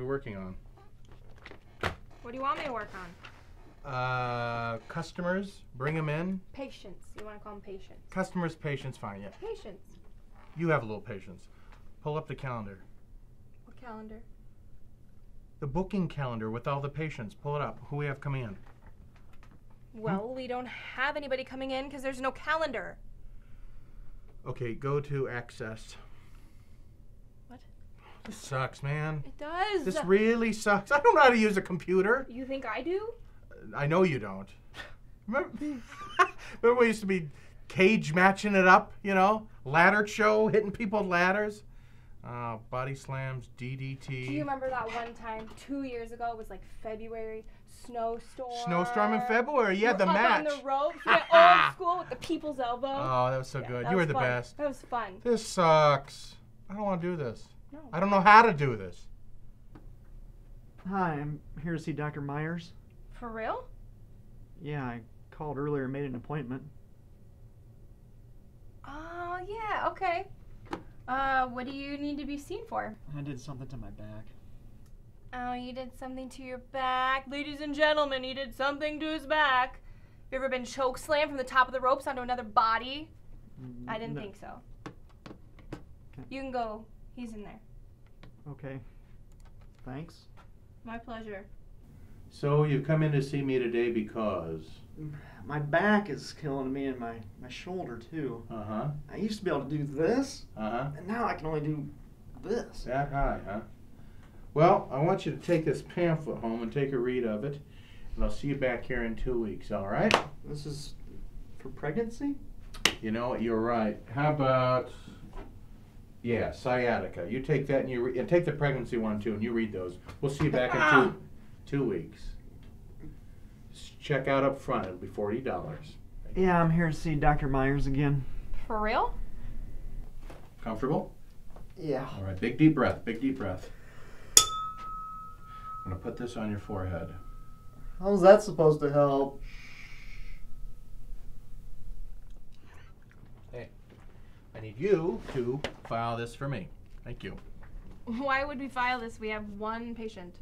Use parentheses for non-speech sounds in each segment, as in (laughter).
working on? What do you want me to work on? Uh, customers, bring them in. Patience. You want to call them patience? Customers, patience, fine. Yeah, Patience. you have a little patience. Pull up the calendar, What calendar? the booking calendar with all the patients. Pull it up. Who we have coming in? Well, we don't have anybody coming in because there's no calendar. Okay, go to access. This sucks, man. It does. This really sucks. I don't know how to use a computer. you think I do? I know you don't. Remember, (laughs) remember we used to be cage matching it up, you know? Ladder show, hitting people with ladders. Uh, body slams, DDT. Do you remember that one time two years ago? It was like February, snowstorm. Snowstorm in February. Yeah, the up match. on the ropes. (laughs) Old school with the people's elbow. Oh, that was so Yeah, good. You were was the fun. best. That was fun. This sucks. I don't want to do this. No. I don't know how to do this. Hi, I'm here to see Dr. Meyers. For real? Yeah, I called earlier and made an appointment. Oh, yeah, okay. Uh, what do you need to be seen for? I did something to my back. Oh, you did something to your back. Ladies and gentlemen, he did something to his back. You ever been choke slammed from the top of the ropes onto another body? I didn't No. think so. You can go. He's in there. Okay. Thanks. My pleasure. So you've come in to see me today because. My back is killing me and my, my shoulder too. Uh huh. I used to be able to do this, Uh huh. and now I can only do this. That high, huh? Well, I want you to take this pamphlet home and take a read of it, and I'll see you back here in two weeks. All right? This is for pregnancy? You know what? You're right. How about? Yeah, sciatica. You take that and you re- and take the pregnancy one too, and you read those. We'll see you back in two (laughs) two weeks. Just check out up front. It'll be forty dollars. Yeah, I'm here to see Dr. Meyers again. For real? Comfortable? Yeah. All right. Big deep breath. Big deep breath. I'm gonna put this on your forehead. How's that supposed to help? Need you to file this for me. Thank you. Why would we file this? We have one patient.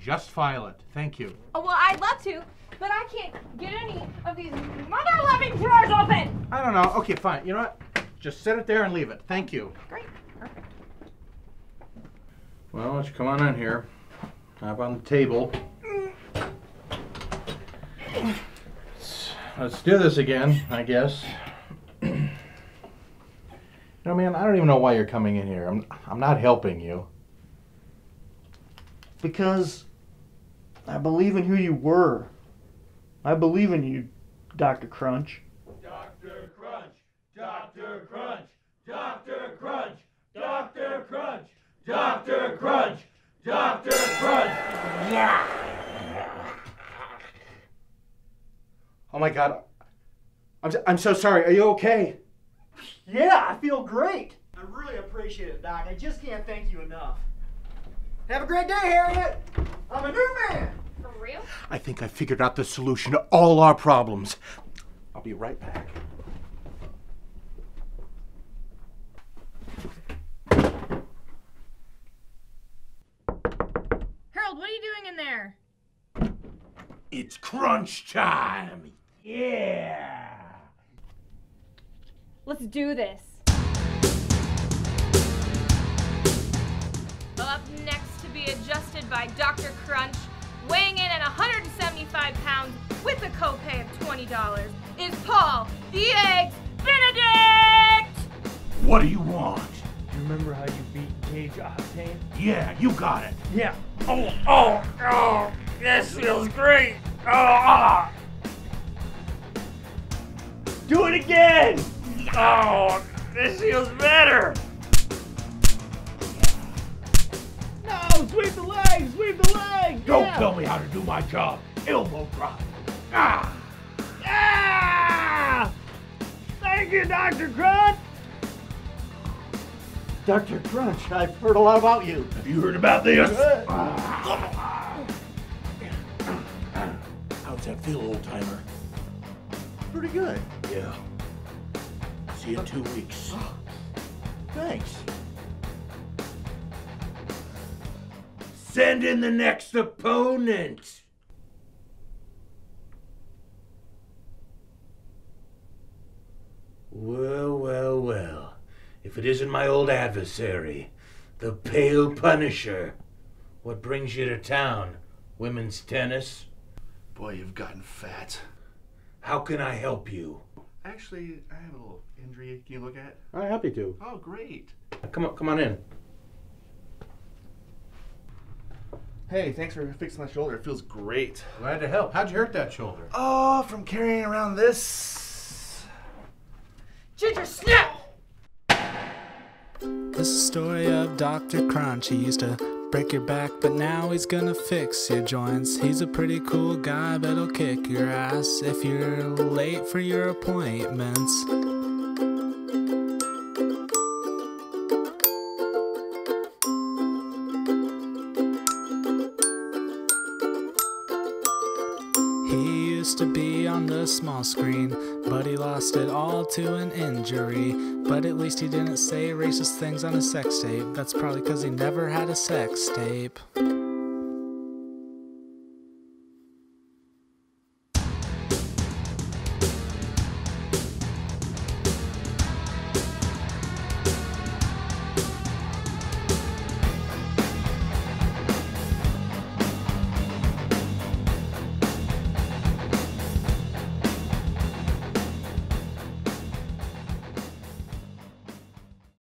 Just file it. Thank you. Oh, well, I'd love to, but I can't get any of these mother loving drawers open! I don't know. Okay, fine. You know what? Just set it there and leave it. Thank you. Great. Perfect. Well, why don't you come on in here? Hop on the table. Let's do this again, I guess. You know, man, I don't even know why you're coming in here. I'm, I'm not helping you. Because I believe in who you were. I believe in you, Dr. Crunch. Dr. Crunch, Dr. Crunch, Dr. Crunch, Dr. Crunch, Dr. Crunch, Dr. Crunch. Yeah. Oh my God. I'm, I'm so sorry. Are you okay? Yeah, I feel great. I really appreciate it, Doc. I just can't thank you enough. Have a great day, Harriett. I'm a new man. For real? I think I figured out the solution to all our problems. I'll be right back. Harold, what are you doing in there? It's crunch time. Yeah. Let's do this. Well, up next to be adjusted by Dr. Crunch, weighing in at 175 pounds with a copay of $20, is Paul the Eggs Benedict! What do you want? Remember how you beat Gage Octane? Yeah, you got it. Yeah. Oh, oh, oh, this feels great. Oh, ah. Do it again. Oh, this feels better. No, sweep the leg, sweep the leg. Don't yeah. tell me how to do my job. Elbow drop. Ah. Ah. Thank you, Dr. Crunch. Dr. Crunch, I've heard a lot about you. Have you heard about this? Good. How's that feel, old timer? Pretty good. Yeah. See you in two weeks. Thanks. Send in the next opponent. Well, well, well. If it isn't my old adversary, the Pale Punisher. What brings you to town? Women's tennis? Boy, you've gotten fat. How can I help you? Actually, I have a little injury. Can you look at? I'm happy to. Oh, great. Come on, come on in. Hey, thanks for fixing my shoulder. It feels great. Glad to help. How'd you hurt that shoulder? Oh, from carrying around this. Ginger snap! This is a story of Dr. Crunch. He used to break your back, but now he's gonna fix your joints. He's a pretty cool guy, but he'll kick your ass if you're late for your appointments. Used to be on the small screen, but he lost it all to an injury. But at least he didn't say racist things on his sex tape. That's probably because he never had a sex tape.